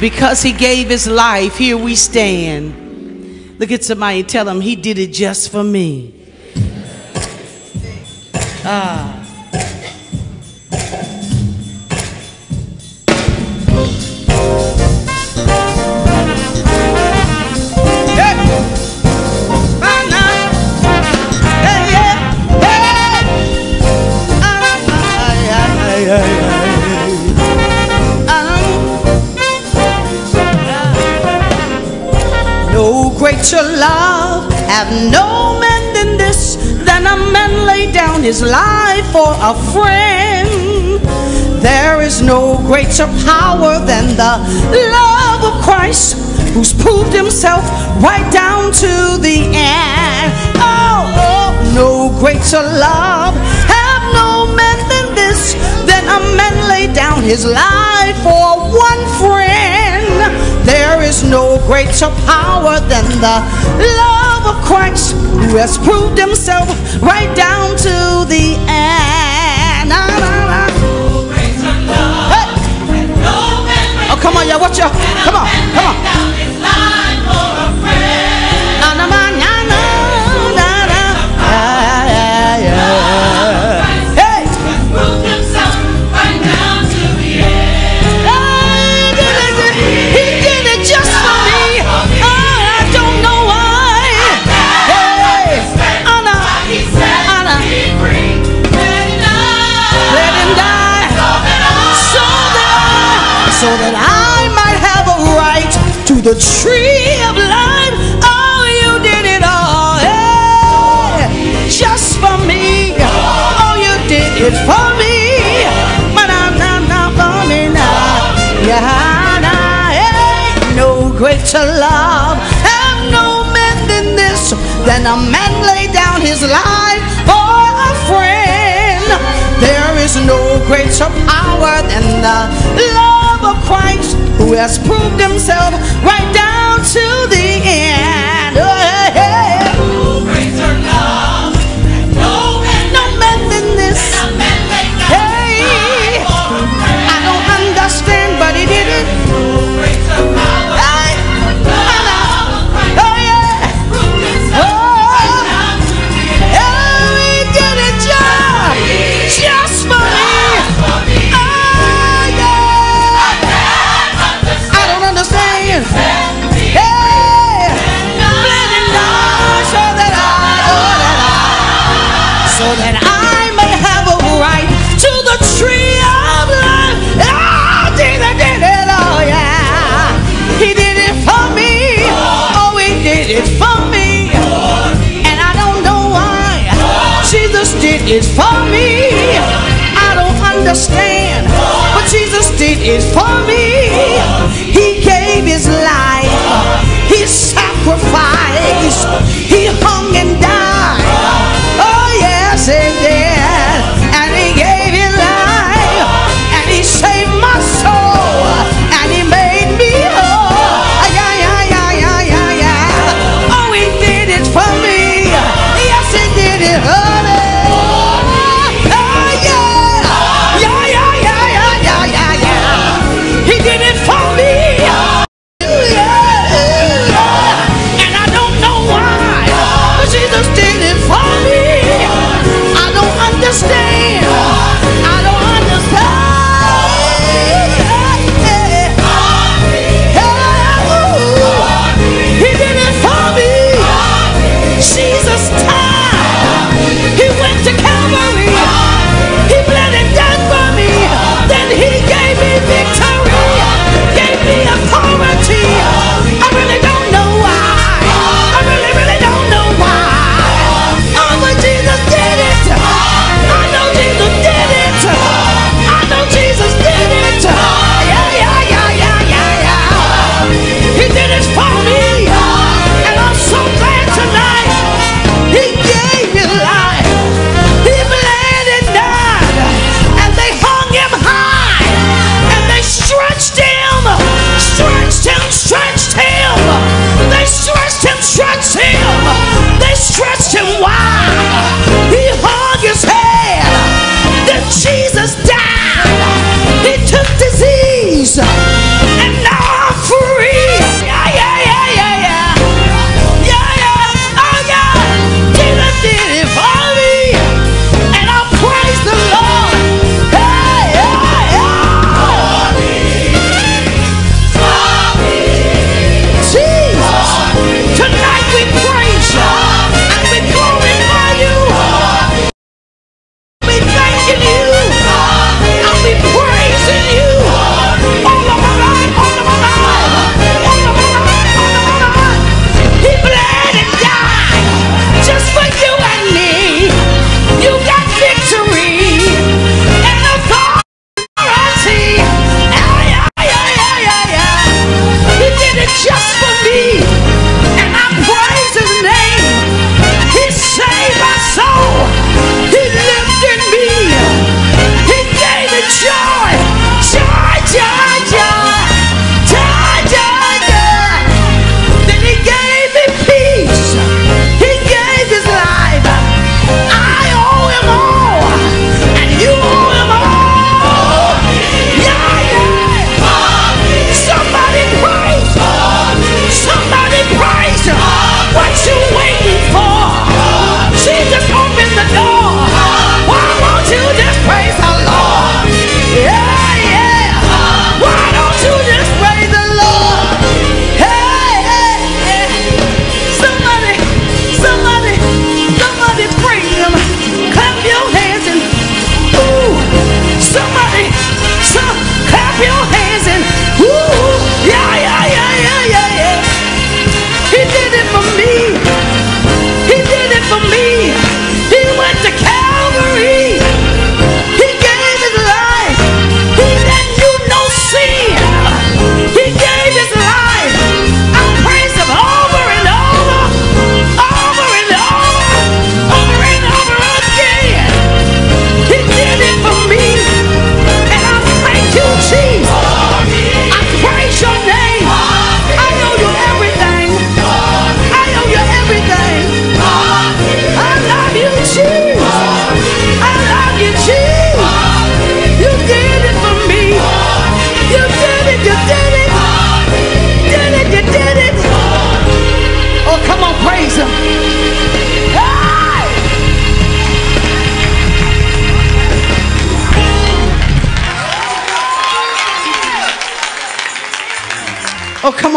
Because he gave his life, here we stand. Look at somebody tell him he did it just for me. Ah. No greater love have no man than this than a man lay down his life for a friend. There is no greater power than the love of Christ who's proved himself right down to the end. Oh, oh no greater love have no man than this than a man lay down his life for one friend. Is no greater power than the love of Christ who has proved himself right down to the end. Na, na, na. Hey. Oh, come on, y'all. Watch y'all. Come on, come on. Greater love, have no man than this, than a man lay down his life for a friend. There is no greater power than the love of Christ, who has proved himself right down to the end.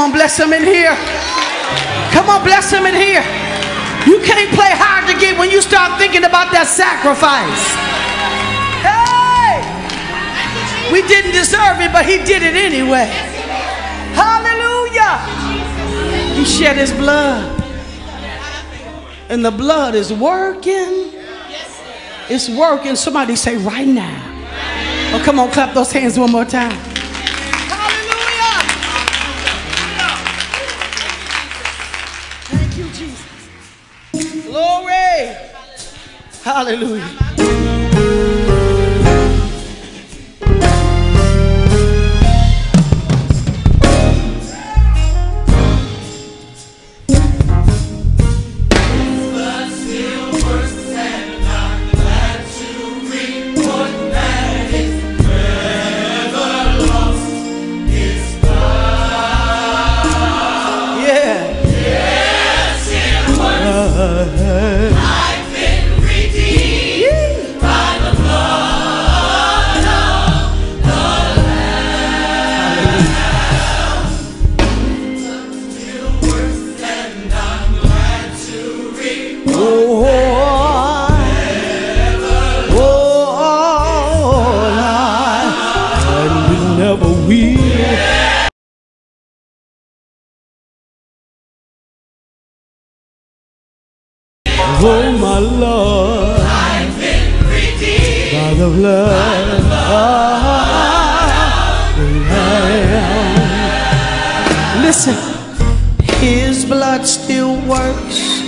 On, bless him in here. Come on, bless him in here. You can't play hard to get when you start thinking about that sacrifice. Hey! We didn't deserve it, but he did it anyway. Hallelujah. He shed his blood. And the blood is working. It's working. Somebody say right now. Oh, come on, clap those hands one more time. Hallelujah. Oh my Lord, by the blood the. Listen, His blood still works,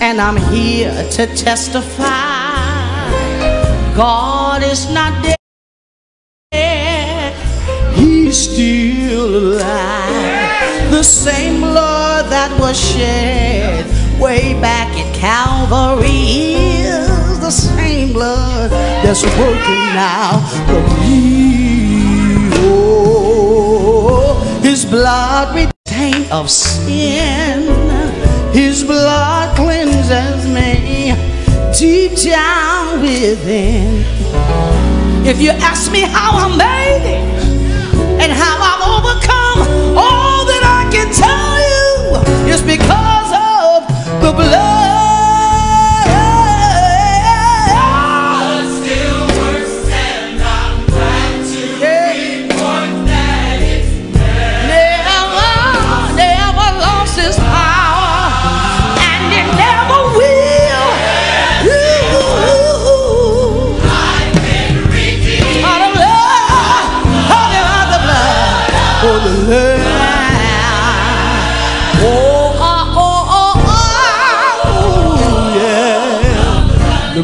and I'm here to testify. God is not dead. He's still alive. The same blood that was shed way back at Calvary is the same blood that's working now for me. Oh, His blood retained of sin. His blood cleanses me deep down within. If you ask me how I made it and how I've overcome, all that I can tell you is because the blood.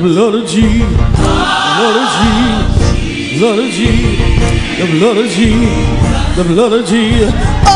Blood of Jesus, blood of Jesus, blood of Jesus, the blood of Jesus, the blood of Jesus.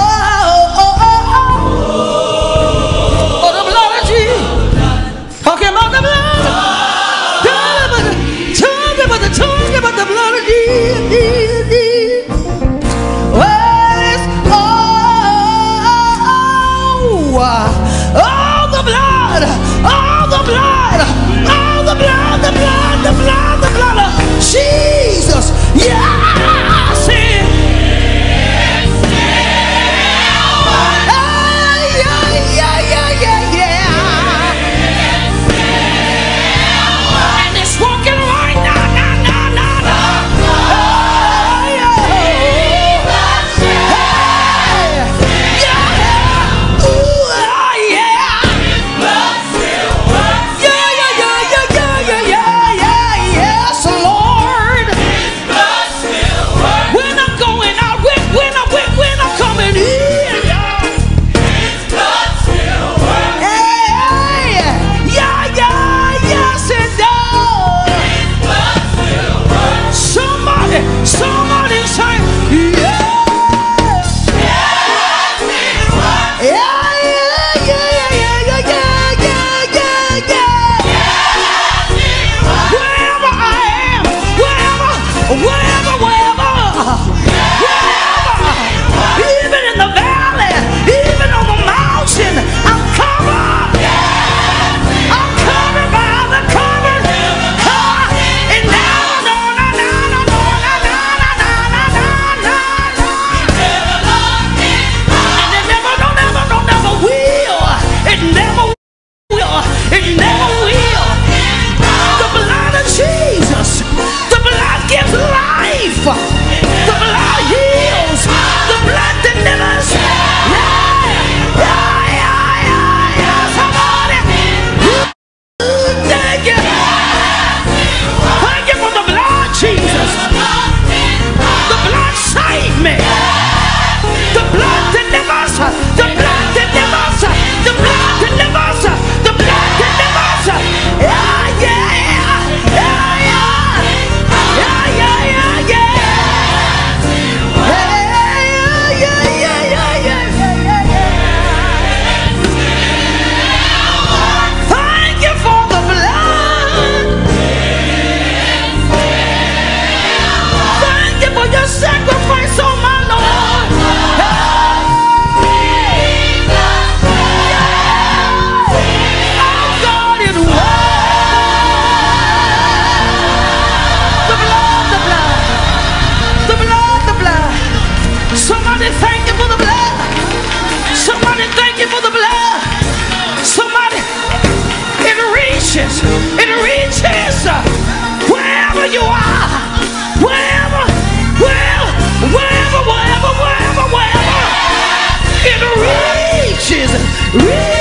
Woo!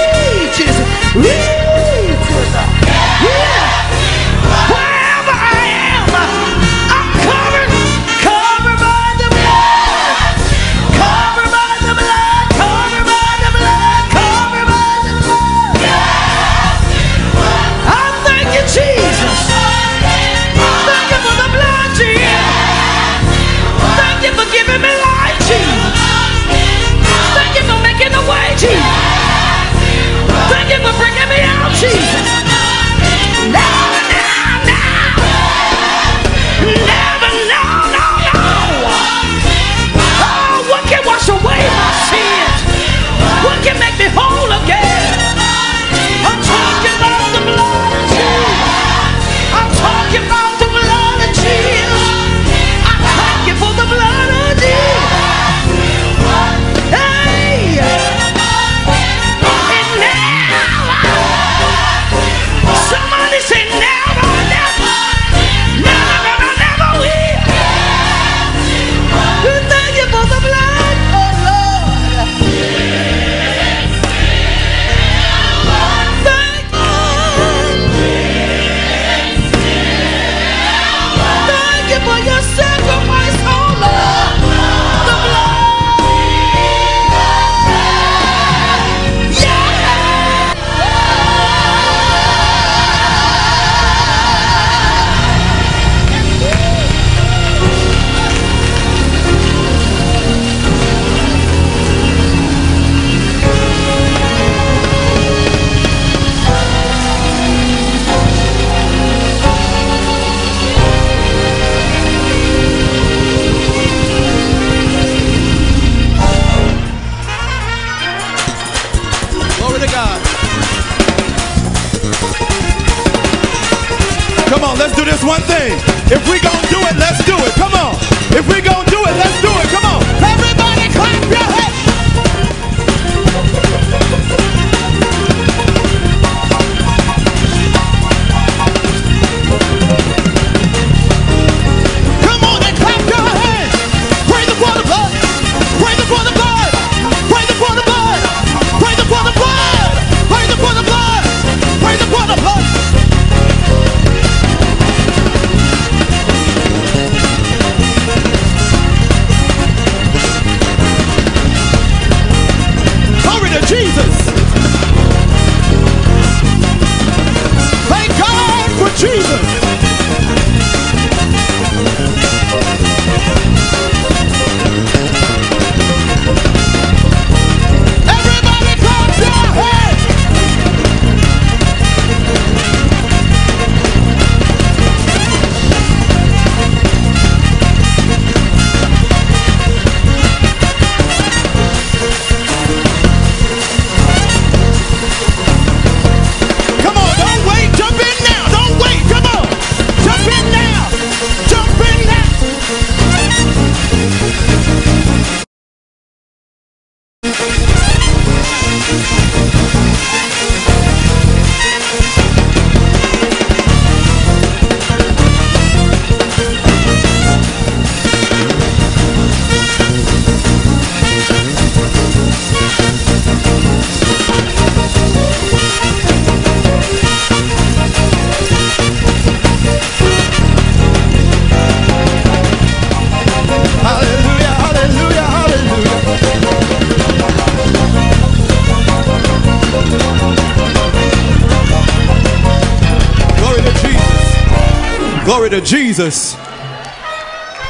To Jesus.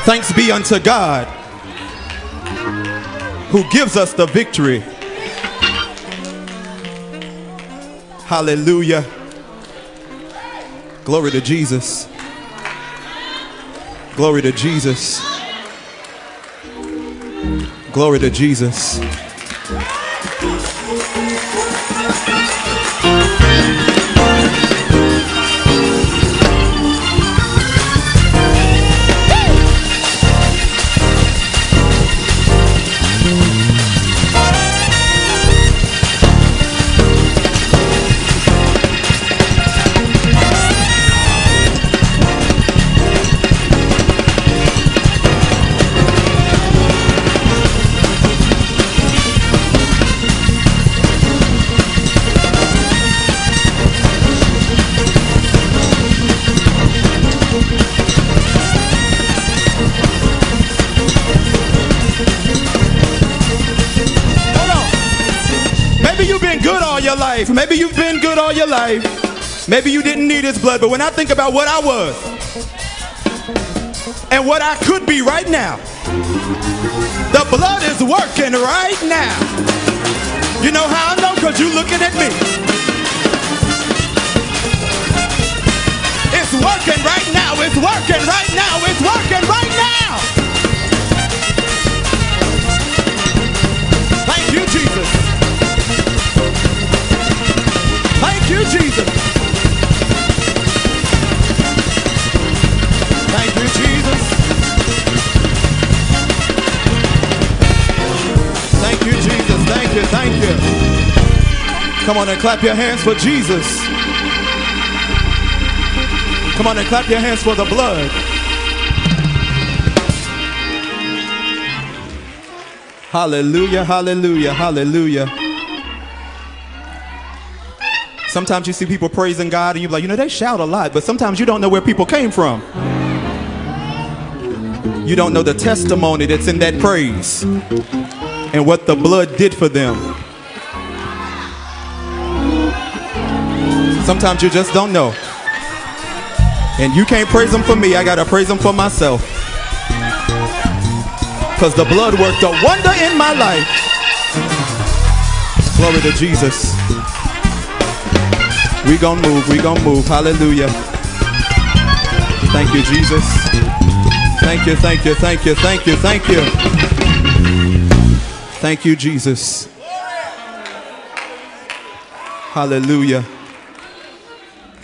Thanks be unto God who gives us the victory. Hallelujah. Glory to Jesus. Glory to Jesus. Glory to Jesus. Life. Maybe you've been good all your life. Maybe you didn't need his blood, but when I think about what I was and what I could be right now, the blood is working right now. You know how I know? Because you're looking at me. It's working right now. It's working right now. It's working right now. Thank you, Jesus. Come on and clap your hands for Jesus. Come on and clap your hands for the blood. Hallelujah, hallelujah, hallelujah. Sometimes you see people praising God and you're like, you know, they shout a lot, but sometimes you don't know where people came from. You don't know the testimony that's in that praise and what the blood did for them. Sometimes you just don't know. And you can't praise them for me, I gotta praise them for myself. Because the blood worked a wonder in my life. Glory to Jesus. We gonna move, we gonna move. Hallelujah. Thank you, Jesus. Thank you, thank you, thank you, thank you, thank you. Thank you, Jesus. Hallelujah.